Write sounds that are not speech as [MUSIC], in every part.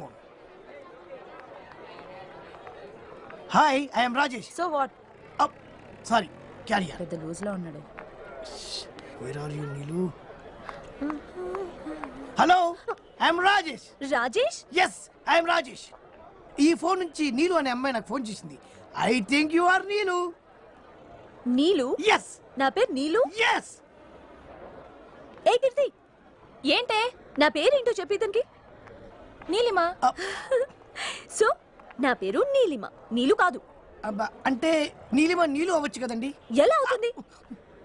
Phone. Hi I'm Rajesh so what sorry carrier పెద్ద లూజ్లో ఉన్నాడు where are you Neelu hello I'm Rajesh Rajesh yes I'm Rajesh ఈ phone నుంచి నీలు అనే అమ్మాయి నాకు ఫోన్ చేసింది. I think you are Neelu Neelu? Yes నా పేరు నీలు? ఎస్ ఏ కీర్తి ఏంటే? నా పేరేంటో చెప్పి ఇతనికి. నీలిమా. సో నా పేరు నీలిమ. నీలు కాదు. అబ్బా అంటే నీలిమ నీలు అవ్వచ్చు కదండి? ఎలా అవుతుంది?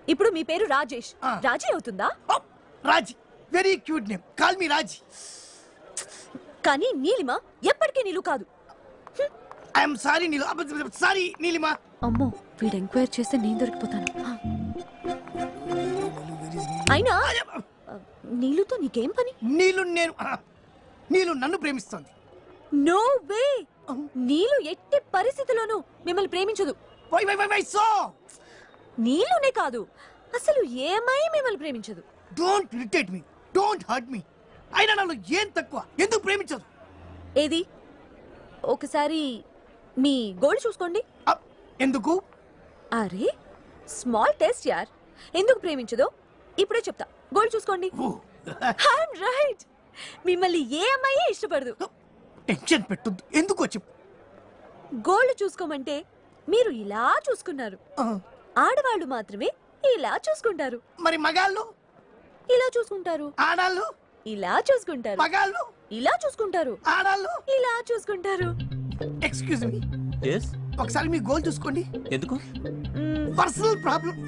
ఇప్పుడు మీ పేరు రాజేష్. ఆ. రాజీ అవుతుందా? Raji. Very cute name. Call me Raji. కానీ నీలిమ ఎప్పటికీ నీలు కాదు. I'm sorry Neelu. Sorry Neelima. అమ్మో వీడు ఎంక్వైరీ చేస్తే నేను దొరికిపోతాను. అయినా నీలుతో నీకేం పని? నీలు నేను నీలు నన్ను ప్రేమిస్తోంది. నో వే నీలు ఎట్టి పరిస్థితిలోనూ మిమ్మల్ని ప్రేమించదు. Why why why why so! నీలునే కాదు అసలు ఏమై మిమ్మల్ని ప్రేమించదు. Don't irritate me don't hurt me అయినా నన్ను ఏం తక్కువ? ఎందుకు ప్రేమించదు? ఏది? ఒకసారి మీ గోల్డ్ చూసుకోండి. ఎందుకు? అరే స్మాల్ టెస్ట్ యార్ ఎందుకు ప్రేమించదో? ఇప్పుడే చెప్తా. గోల్డ్ చూసుకోండి. రైట్ [LAUGHS] మిమ్మల్ని ఏ అమ్మాయి ఇష్టపడదు. టెన్షన్ పెట్టొద్దు ఎందుకో చెప్పు. గోల్డ్ చూసుకోమంటే మీరు ఇలా చూసుకున్నారు. ఆ, ఆడవాళ్ళు మాత్రమే ఇలా చూసుకుంటారు. మరి మగాళ్ళు? ఇలా చూసుకుంటారు. ఆడాళ్ళు? ఇలా చూసుకుంటారు. మగాళ్ళు? ఇలా చూసుకుంటారు. ఆడాళ్ళు? ఇలా చూసుకుంటారు. ఎక్స్క్యూజ్ మీ ఎస్ ఒకసారి మీ గోల్ చూసుకోండి. ఎందుకు? Personal problem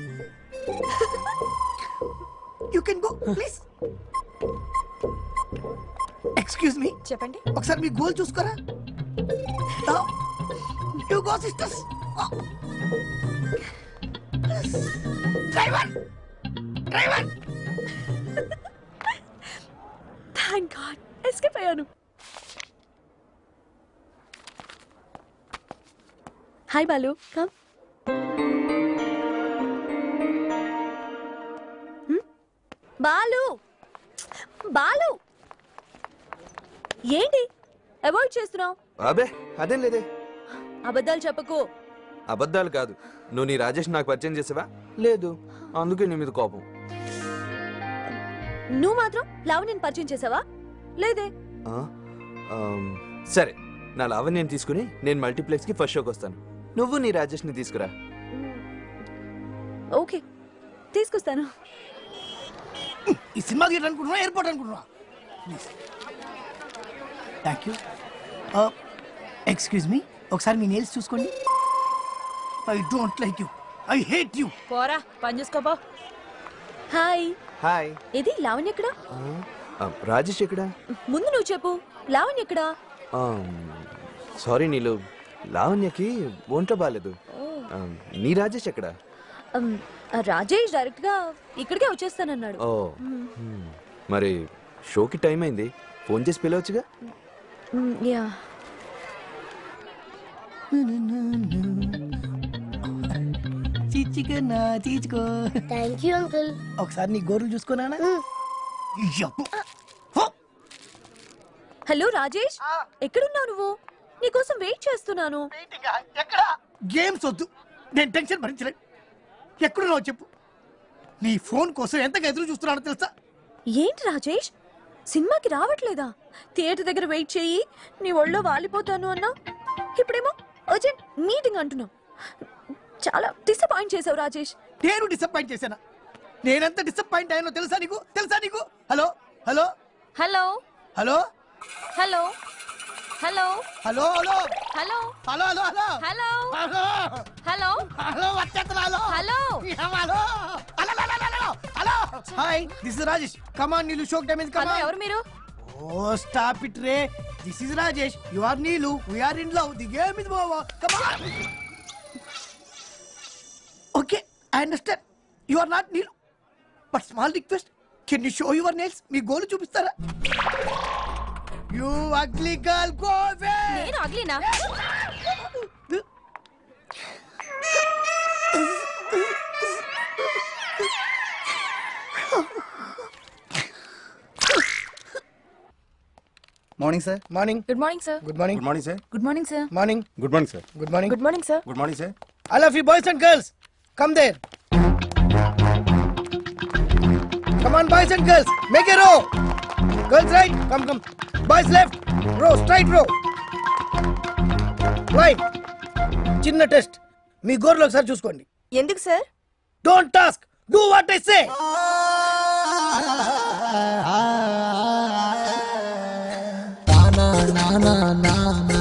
you can go please excuse me చెప్పండి. ఒకసారి మీ గోల్ చూసుకోరా? You go sisters driver driver thank god escape అయ్యాను. హాయ్ బాలు కమ్ బాలు బాలు ఏంటి? అవాయిడ్ చేస్తున్నావు? అబే అదేం లేదే. అబద్ధాలు చెప్పకు. అబద్ధాలు కాదు. నువ్వు నీ రాజేష్ నాకు పరిచయం చేసావా? లేదు. అందుకే నీ మీద కోపం. నువ్వు మాత్రం లావణ్యని పరిచయం చేసావా? లేదే. ఆ? ఆమ్, సరే. నా లావణ్యం తీసుకుని నేను మల్టీప్లెక్స్కి ఫస్ట్ షోకి వస్తాను. నువ్వు నీ రాజేష్ని తీసుకురా ఓకే. తీసుకొస్తాను. ఈ సినిమా థియేటర్ అనుకుంటున్నా ఎయిర్పోర్ట్ అనుకుంటున్నా థ్యాంక్ యూ ఎక్స్క్యూజ్ మీ ఒకసారి మీ నేల్స్ చూసుకోండి. I don't like you I hate you పోరా పని చూసుకోపో హాయ్ హాయ్ ఇది లావణ్య ఎక్కడా? ఆ, ఆ, రాజేష్ ఎక్కడా? ముందు నువ్వు చెప్పు. లావణ్య ఎక్కడా? సారీ నీలు. లావణ్యకి ఒంట్లో బాగాలేదు ఆ, నీ రాజేష్ ఎక్కడా? రాజేష్ డైరెక్ట్గా ఇక్కడికే వచ్చేస్తానన్నాడు. ఓ హ్మ్. మరి షోకి టైం అయింది. ఫోన్ చేసి పిలవచ్చుగా? మ్, యా చీచికన్నా చీచుకో. థ్యాంక్ యూ అంకుల్ ఒకసారి నీ గోర్లు చూసుకోనా హలో రాజేష్. ఎక్కడున్నావు నువ్వు? నీకోసం వెయిట్ చేస్తున్నాను. ఎక్కడ? గేమ్స్ వద్దు. నేను టెన్షన్ భరించలేను. ఎక్కడున్నావు చెప్పు. నీ ఫోన్ కోసం ఎంతగా ఎదురు చూస్తున్నానో తెలుసా? ఏంటి రాజేష్? సినిమాకి రావట్లేదా? థియేటర్ దగ్గర వెయిట్ చేయి. నీ ఒళ్ళో వాలిపోతాను అన్నా. ఇప్పుడేమో అర్జెంట్ మీటింగ్ అంటున్నావు. చాలా డిసప్పాయింట్ చేసావు రాజేష్. నేను డిసప్పాయింట్ చేశానా? నేనెంత డిసప్పాయింట్ అయ్యానో తెలుసా నీకు? తెలుసా నీకు? Hello? Hello? Hello? Hello? Hello? Hello? Hello hello? Hello? Hello hello hello? Hello? Hello? Hello? Hello hello hello? Hello hello hello hello hello hello. Hi this is Rajesh. Come on Neelu Shyok hello come on ఎవరు మీరు? Oh stop it ray. This is Rajesh you are Neelu we are in love the game is over come on okay I understand you are not Neelu but small request can you show your nails మీ గోలు చూపిస్తారా? You ugly girl go away నేను అగ్లీనా Morning sir morning good morning sir good morning good morning sir good morning sir morning good morning sir good morning good morning sir good morning sir I love you, boys and girls. Come there. Come on, boys and girls. Make a row. Girls right. Come, come. Boys left. Row, straight row. Right. చిన్న test మీ గోర్లు ఒకసారి చూసుకోండి ఎందుకు sir don't ask do what I say na na na na